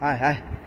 哎哎。